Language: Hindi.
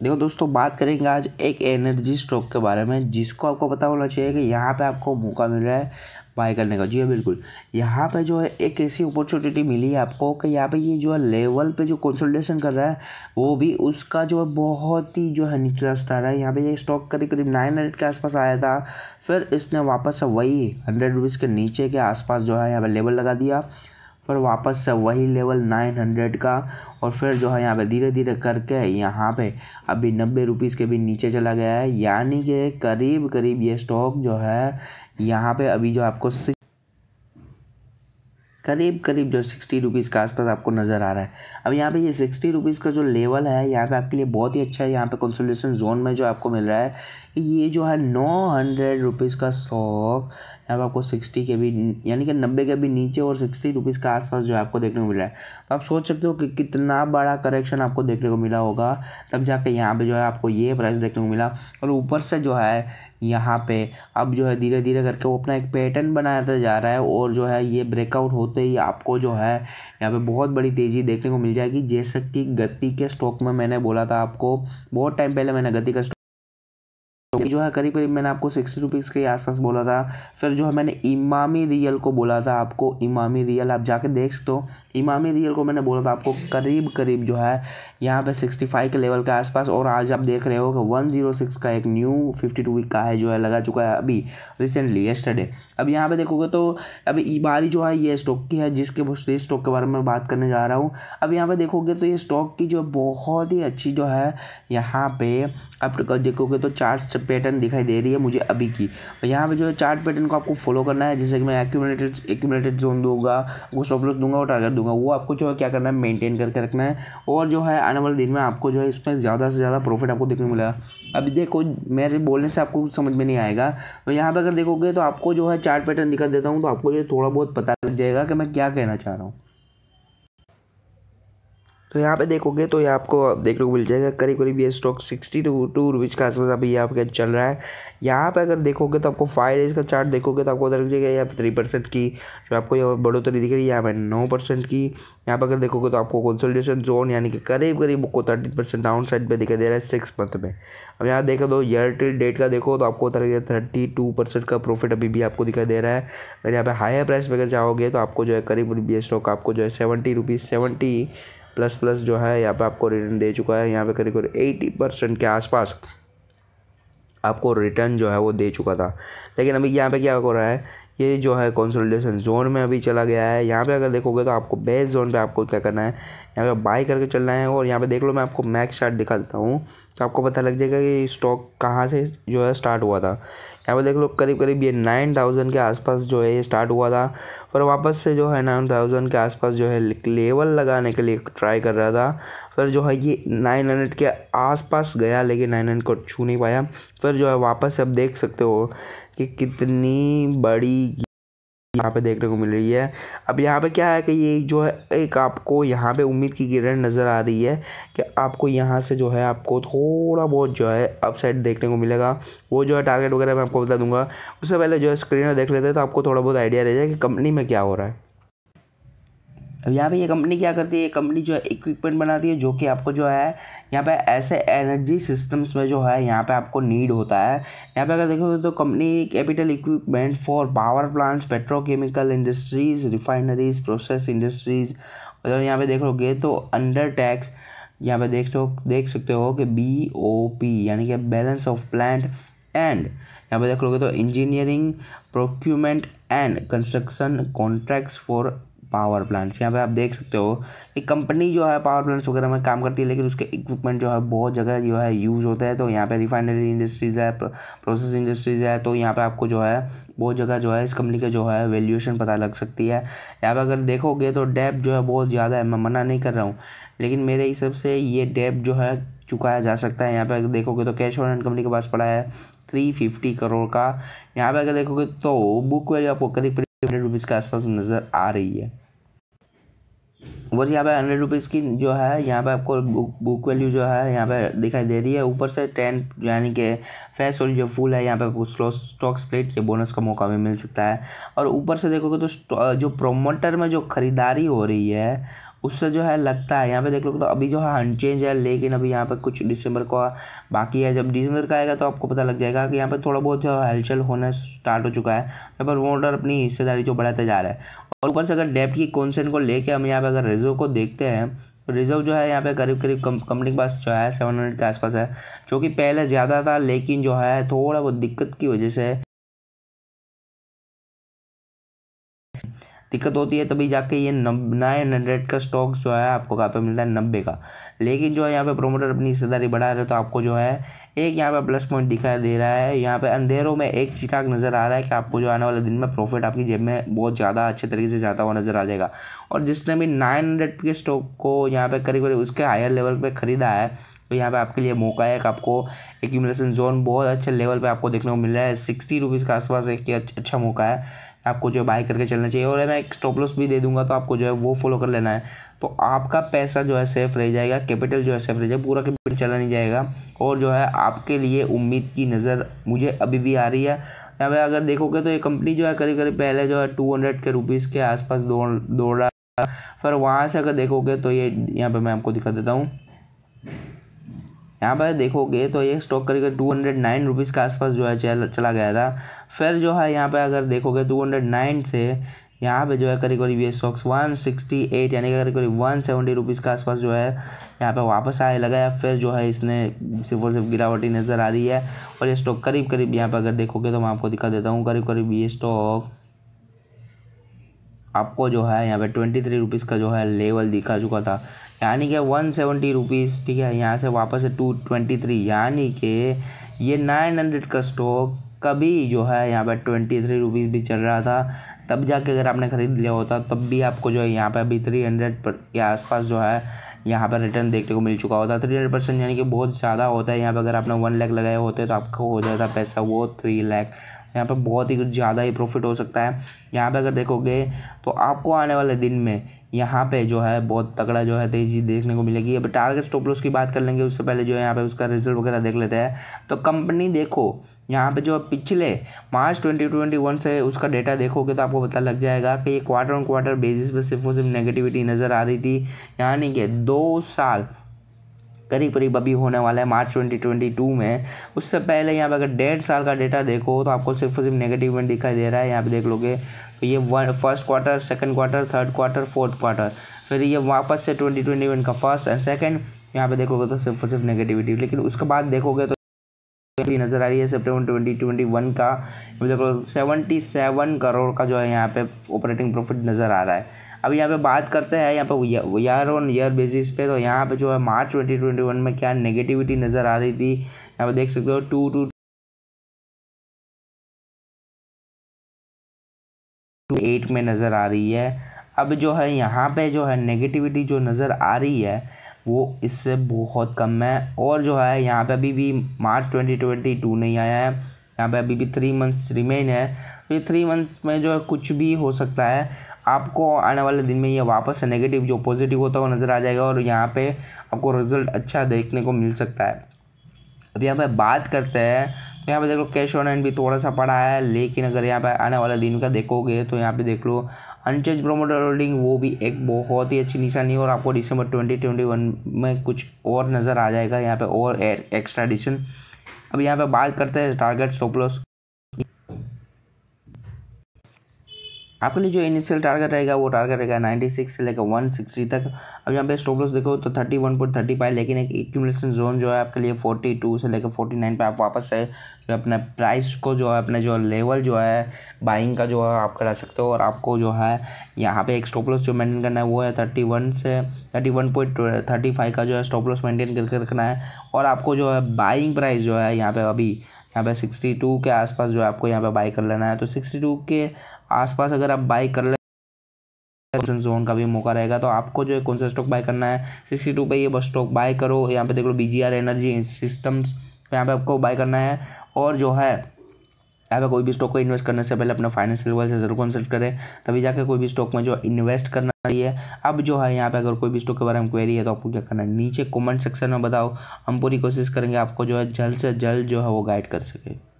देखो दोस्तों, बात करेंगे आज एक एनर्जी स्टॉक के बारे में, जिसको आपको पता होना चाहिए कि यहाँ पे आपको मौका मिल रहा है बाय करने का। जी हाँ बिल्कुल। यहाँ पे जो है, एक ऐसी अपॉर्चुनिटी मिली है आपको कि यहाँ पे ये जो है लेवल पे जो कंसोलिडेशन कर रहा है, वो भी उसका जो है, बहुत ही जो है, निचला स्तर है। यहाँ पे ये स्टॉक करीब करीब नाइन हंड्रेड के आसपास आया था। फिर इसने वापस वही हंड्रेड रुपीज़ के नीचे के आसपास जो है, यहाँ पर लेवल लगा दिया। फिर वापस से वही लेवल नाइन हंड्रेड का और फिर जो है यहाँ पे धीरे धीरे करके यहाँ पे अभी नब्बे रुपीज़ के भी नीचे चला गया है। यानी कि करीब करीब ये स्टॉक जो है, यहाँ पे अभी जो आपको करीब करीब जो सिक्सटी रुपीज़ के आसपास आपको नज़र आ रहा है। अब यहाँ पे ये सिक्सटी रुपीज़ का जो लेवल है, यहाँ पे आपके लिए बहुत ही अच्छा है। यहाँ पे कंसोलिडेशन जोन में जो आपको मिल रहा है, ये जो है नौ हंड्रेड रुपीज़ का स्टॉक यहाँ पे आपको सिक्सटी के भी, यानी कि नब्बे के भी नीचे और सिक्सटी रुपीज़ के आसपास जो है आपको देखने को मिल रहा है। तो आप सोच सकते हो कि कितना बड़ा करेक्शन आपको देखने को मिला होगा, तब जाके यहाँ पर जो है आपको ये प्राइस देखने को मिला। और ऊपर से जो है यहाँ पे। अब जो है धीरे धीरे करके वो अपना एक पैटर्न बनाता जा रहा है और जो है ये ब्रेकआउट होते ही आपको जो है यहाँ पे बहुत बड़ी तेज़ी देखने को मिल जाएगी। जैसे कि गति के स्टॉक में मैंने बोला था आपको, बहुत टाइम पहले मैंने गति का जो है, करीब करीब मैंने आपको सिक्सटी रुपीज़ के आसपास बोला था। फिर जो है, मैंने इमामी रियल को बोला था आपको, इमामी रियल, आप जाके देख सकते हो। इमामी रियल को मैंने बोला था आपको, करीब करीब जो है, यहाँ पे सिक्सटी फाइव के लेवल के आसपास। और आज आप देख रहे हो कि वन ज़ीरो सिक्स का एक न्यू फिफ्टी टू वीक का है, जो है, लगा चुका है अभी रिसेंटली येस्टरडे अब यहाँ पे देखोगे तो अभी बारी जो है, ये स्टॉक की है, जिसके स्टॉक के बारे में बात करने जा रहा हूँ। अब यहाँ पे देखोगे तो ये स्टॉक की जो बहुत ही अच्छी जो है, यहाँ पे आप देखोगे तो चार्ट पैटर्न दिखाई दे रही है मुझे अभी की। और यहाँ पे जो है चार्ट पैटर्न को आपको फॉलो करना है, जैसे कि मैं एक्यूमुलेटेड एक्यूमुलेटेड जोन दूँगा वो स्टॉप लॉस दूँगा और टारगेट दूँगा, वो आपको जो है क्या करना है मेंटेन करके रखना है। और जो है आने वाले दिन में आपको जो है इसमें ज़्यादा से ज़्यादा प्रॉफिट आपको देखने को मिलेगा। अभी देखो, मेरे बोलने से आपको समझ में नहीं आएगा। तो यहाँ पर अगर देखोगे तो आपको जो है चार्ट पैटर्न दिखा देता हूँ तो आपको जो थोड़ा बहुत पता लग जाएगा कि मैं क्या कहना चाह रहा हूँ। तो यहाँ पे देखोगे तो ये आपको देखने को मिल जाएगा। करीब करीब ये stock sixty two two rupees का आसपास अभी पे चल रहा है। यहाँ पे अगर देखोगे तो आपको फाइव डेज़ का चार्ट देखोगे तो आपको उधर जाएगा, यहाँ पे थ्री परसेंट की जो आपको यहाँ बढ़ोतरी दिख रही है, यहाँ पे नौ परसेंट की। यहाँ पर अगर देखोगे तो आपको कंसोलिडेशन जोन यानी कि करीब करीब आपको थर्टी परसेंट डाउन साइड पर दिखाई दे रहा है सिक्स मंथ में। अब यहाँ देखो तो ईयर टिल डेट का देखो तो आपको उधर थर्टी टू परसेंट का प्रॉफिट अभी भी आपको दिखाई दे रहा है। अगर यहाँ पे हायर प्राइस पर अगर जाओगे तो आपको जो है करीब ये स्टॉक आपको जो है seventy rupees seventy plus plus जो है यहाँ पे आपको रिटर्न दे चुका है, यहाँ पे करीब करीब एटी परसेंट के आसपास आपको रिटर्न जो है वो दे चुका था। लेकिन अभी यहाँ पे क्या हो रहा है ये जो है कंसोलिडेशन जोन में अभी चला गया है। यहाँ पे अगर देखोगे तो आपको बेस जोन पे आपको क्या करना है, यहाँ पे बाई करके चलना है और यहाँ पे देख लो मैं आपको मैक्स चार्ट दिखा देता हूँ तो आपको पता लग जाएगा कि स्टॉक कहाँ से जो है स्टार्ट हुआ था। यहाँ पे देख लो करीब करीब ये नाइन थाउज़ेंड के आसपास जो है ये स्टार्ट हुआ था फिर वापस से जो है नाइन थाउज़ेंड के आसपास जो है लेवल लगाने के लिए ट्राई कर रहा था। फिर जो है ये नाइन हंड्रेड के आसपास गया लेकिन नाइन हंड्रेड को छू नहीं पाया। फिर जो है वापस से अब देख सकते हो कि कितनी बड़ी यहाँ पे देखने को मिल रही है। अब यहाँ पे क्या है कि ये जो है, एक आपको यहाँ पे उम्मीद की किरण नज़र आ रही है कि आपको यहाँ से जो है, आपको थोड़ा बहुत जो है अपसाइड देखने को मिलेगा। वो जो है टारगेट वगैरह मैं आपको बता दूँगा। उससे पहले जो है स्क्रीन देख लेते हैं तो आपको थोड़ा बहुत आइडिया रह जाए कि कंपनी में क्या हो रहा है। अब यहाँ पे ये कंपनी क्या करती है? ये कंपनी जो है इक्विपमेंट बनाती है, जो कि आपको जो है, यहाँ पे ऐसे एनर्जी सिस्टम्स में जो है, यहाँ पे आपको नीड होता है। यहाँ पे अगर देखोगे तो company capital equipment for power plants petrochemical industries refineries process industries और यहाँ पे देखोगे तो अंडर टैक्स यहाँ पे देख देख सकते हो कि बी ओ पी यानी कि बैलेंस ऑफ़ प्लांट एंड यहाँ पे देख लोगे तो engineering procurement and construction contracts for power plants यहाँ पे आप देख सकते हो, एक कंपनी जो है पावर प्लांट्स वगैरह में काम करती है, लेकिन उसके इक्विपमेंट जो है, बहुत जगह जो है यूज़ होता है। तो यहाँ पे रिफाइनरी इंडस्ट्रीज़ है प्रोसेस इंडस्ट्रीज़ है तो यहाँ पे आपको जो है, बहुत जगह जो है इस कंपनी का जो है वैल्यूएशन पता लग सकती है। यहाँ पर अगर देखोगे तो डेप जो है बहुत ज़्यादा है, मैं मना नहीं कर रहा हूँ, लेकिन मेरे हिसाब से ये डेप जो है चुकाया जा सकता है। यहाँ पे अगर देखोगे तो कैश ऑन एंड कंपनी के पास पड़ा है थ्री फिफ्टी करोड़ का। यहाँ पे अगर देखोगे तो बुक वैल्यू आपको करीब हंड्रेड रुपीज़ के आसपास नज़र आ रही है। बस यहाँ पे हंड्रेड रुपीज़ की जो है, यहाँ पे आपको बुक बुक वैल्यू जो है यहाँ पे दिखाई दे रही है। ऊपर से टेन यानी कि फेस वाली जो फुल है, यहाँ पे आपको स्टॉक स्प्लिट या बोनस का मौका भी मिल सकता है। और ऊपर से देखोगे तो जो प्रोमोटर में जो ख़रीदारी हो रही है उससे जो है लगता है, यहाँ पे देख लो तो अभी जो है अनचेंज है, लेकिन अभी यहाँ पे कुछ दिसंबर का बाकी है। जब दिसंबर का आएगा तो आपको पता लग जाएगा कि यहाँ पे थोड़ा बहुत जो हलचल होना स्टार्ट हो चुका है। यहाँ पर वोटर अपनी हिस्सेदारी जो बढ़ाते जा रहा है। और ऊपर से अगर डेप की कॉन्सेंट को लेकर हम यहाँ पे अगर रिज़र्व को देखते हैं तो रिज़र्व जो है यहाँ पे करीब करीब कंपनी के पास जो है सेवन हंड्रेड के आसपास है, जो कि पहले ज़्यादा था, लेकिन जो है थोड़ा बहुत दिक्कत की वजह से दिक्कत होती है, तभी जाके ये नब नाइन हंड्रेड का स्टॉक जो है, आपको कहाँ पे मिलता है? नब्बे का। लेकिन जो है, यहाँ पे प्रोमोटर अपनी हिस्सेदारी बढ़ा रहे तो आपको जो है, एक यहाँ पे प्लस पॉइंट दिखाई दे रहा है। यहाँ पे अंधेरों में एक चिटाक नज़र आ रहा है कि आपको जो आने वाले दिन में प्रॉफिट आपकी जेब में बहुत ज़्यादा अच्छे तरीके से जाता हुआ नज़र आ जाएगा। और जिसने भी नाइन हंड्रेड के स्टॉक को यहाँ पे करीब करीब उसके हायर लेवल पर ख़रीदा है तो यहाँ पे आपके लिए मौका है कि आपको एक्यूमुलेशन जोन बहुत अच्छे लेवल पे आपको देखने को मिल रहा है। सिक्सटी रुपीज़ के आसपास एक अच्छा मौका है। आपको जो है बाय करके चलना चाहिए और मैं एक स्टॉप लॉस भी दे दूँगा तो आपको जो है वो फॉलो कर लेना है। तो आपका पैसा जो है सेफ़ रह जाएगा कैपिटल जो है सेफ़ रह जाएगा, पूरा कैपिटल चला नहीं जाएगा। और जो है आपके लिए उम्मीद की नज़र मुझे अभी भी आ रही है। यहाँ पे अगर देखोगे तो ये कंपनी जो है करीब करीब पहले जो है टू हंड्रेड के रुपीज़ के आसपास दौड़ दौड़ रहा फिर वहाँ से अगर देखोगे तो ये, यहाँ पे मैं आपको दिखा देता हूँ। यहाँ पर देखोगे तो ये स्टॉक करीब टू हंड्रेड नाइन रुपीज़ के आसपास जो है चल गया था। फिर जो है यहाँ पे अगर देखोगे टू हंड्रेड नाइन से यहाँ पे जो है करीब करीब ये स्टॉक्स वन सिक्सटी एट यानी कि करीब करीब वन सेवेंटी रुपीज़ के आसपास जो है यहाँ पे वापस आए लगाया फिर जो है इसने सिर्फ़ और सिर्फ़ गिरावटी नज़र आ रही है और ये स्टॉक करीब करीब यहाँ पे अगर देखोगे तो मैं आपको दिखा देता हूँ करीब करीब ये स्टॉक आपको जो है यहाँ पे ट्वेंटी थ्री रुपीज़ का जो है लेवल दिखा चुका था। यानी कि वन सेवेंटी रुपीज़ ठीक है? यहाँ से वापस है टू ट्वेंटी थ्री यानी कि ये नाइन हंड्रेड का स्टॉक कभी जो है यहाँ पर ट्वेंटी थ्री रुपीज़ भी चल रहा था, तब जाके अगर आपने ख़रीद लिया होता, तब भी आपको जो है यहाँ पर अभी थ्री हंड्रेड पर के आसपास जो है यहाँ पर रिटर्न देखने को मिल चुका होता। थ्री हंड्रेड परसेंट यानी कि बहुत ज़्यादा होता है। यहाँ पर अगर आपने वन लैख लगाए होते तो आपको हो जाता पैसा वो थ्री लैख यहाँ पर बहुत ही कुछ ज़्यादा ही प्रॉफिट हो सकता है। यहाँ पर अगर देखोगे तो आपको आने वाले दिन में यहाँ पे जो है बहुत तगड़ा जो है तेज़ी देखने को मिलेगी। अब टारगेट स्टॉप लॉस की बात कर लेंगे, उससे पहले जो है यहाँ पे उसका रिज़ल्ट वगैरह देख लेते हैं। तो कंपनी देखो यहाँ पे जो पिछले मार्च 2021 से उसका डेटा देखोगे तो आपको पता लग जाएगा कि ये क्वार्टर ऑन क्वार्टर बेसिस पे सिर्फ़ और सिर्फ़ नेगेटिविटी नज़र आ रही थी। यानी कि दो साल करीब करीब अभी होने वाला है मार्च 2022 में। उससे पहले यहाँ पे अगर डेढ़ साल का डेटा देखो तो आपको सिर्फ़ और सिर्फ़ नेगेटिव दिखाई दे रहा है। यहाँ पे देख लोगे तो ये one first quarter second quarter third quarter fourth quarter फिर ये वापस से ट्वेंटी ट्वेंटी वन का फ़र्स्ट एंड सेकेंड यहाँ पे देखोगे तो सिर्फ़ और सिर्फ़ नेगेटिविटी लेकिन उसके बाद देखोगे तो भी नज़र आ रही है सितंबर ट्वेंटी ट्वेंटी वन का देखो सेवेंटी सेवन करोड़ का जो है यहाँ पे ऑपरेटिंग प्रॉफिट नज़र आ रहा है। अब यहाँ पे बात करते हैं, यहाँ पे ईयर ऑन ईयर बेसिस पे तो यहाँ पे जो है मार्च ट्वेंटी ट्वेंटी वन में क्या नेगेटिविटी नज़र आ रही थी। यहाँ पे देख सकते हो टू टू टू एट में नज़र आ रही है। अब जो है यहाँ पे जो है नेगेटिविटी जो नज़र आ रही है वो इससे बहुत कम है। और जो है, यहाँ पे अभी भी मार्च ट्वेंटी ट्वेंटी टू नहीं आया है। यहाँ पे अभी भी थ्री मंथ्स रिमेन है। तो ये थ्री मंथ्स में जो है, कुछ भी हो सकता है। आपको आने वाले दिन में ये वापस से नेगेटिव जो पॉजिटिव होता है, वो नज़र आ जाएगा। और यहाँ पे आपको रिज़ल्ट अच्छा देखने को मिल सकता है। अब यहाँ पर बात करते हैं तो यहाँ पे देख लो कैश ऑन एंड भी थोड़ा सा पड़ा है, लेकिन अगर यहाँ पे आने वाले दिन का देखोगे तो यहाँ पे देख लो अनचेंज प्रोमोटर होल्डिंग वो भी एक बहुत ही अच्छी निशानी और आपको दिसंबर ट्वेंटी ट्वेंटी वन में कुछ और नज़र आ जाएगा, यहाँ पे और एक्स्ट्रा एडिशन अब यहाँ पे बात करते हैं टारगेट स्टॉप लॉस आपके लिए जो इनिशियल टारगेट रहेगा, वो टारगेट रहेगा नाइन्टी सिक्स से लेकर वन सिक्सटी तक। अब यहाँ पे स्टॉप लॉस देखो तो thirty one point thirty five लेकिन एक एक्यूमुलेशन जोन जो है आपके लिए फोर्टी टू से लेकर फोर्टी नाइन पे आप वापस है जो अपने प्राइस को जो है, अपने जो लेवल जो है बाइंग का जो है आप करा सकते हो। और आपको जो है यहाँ पे एक स्टॉप लॉस जो मेंटेन करना है, वो है थर्टी से थर्टी का जो है स्टॉप लॉस मेंटेन करके रखना है। और आपको जो है बाइंग प्राइस जो है यहाँ पे अभी, यहाँ पे सिक्सटी टू के आसपास जो है आपको यहाँ पे बाई कर लेना है। तो सिक्सटी टू के आसपास अगर आप बाई कर ले जोन का भी मौका रहेगा तो आपको जो है कौन सा स्टॉक बाय करना है? सिक्सटी टू पे ये बस स्टॉक बाय करो। यहाँ पे देख लो B G R energy systems यहाँ पे आपको बाय करना है। और जो है, यहाँ पे कोई भी स्टॉक को इन्वेस्ट करने से पहले अपने फाइनेंशियल लेवल से ज़रूर कंसल्ट करें। तभी जाकर कोई भी स्टॉक में जो इन्वेस्ट करना चाहिए अब जो है यहाँ पे अगर कोई भी स्टॉक के बारे में क्वेरी है तो आपको क्या करना है? नीचे कमेंट सेक्शन में बताओ। हम पूरी कोशिश करेंगे आपको जो है जल्द से जल्द जो है वो गाइड कर सके।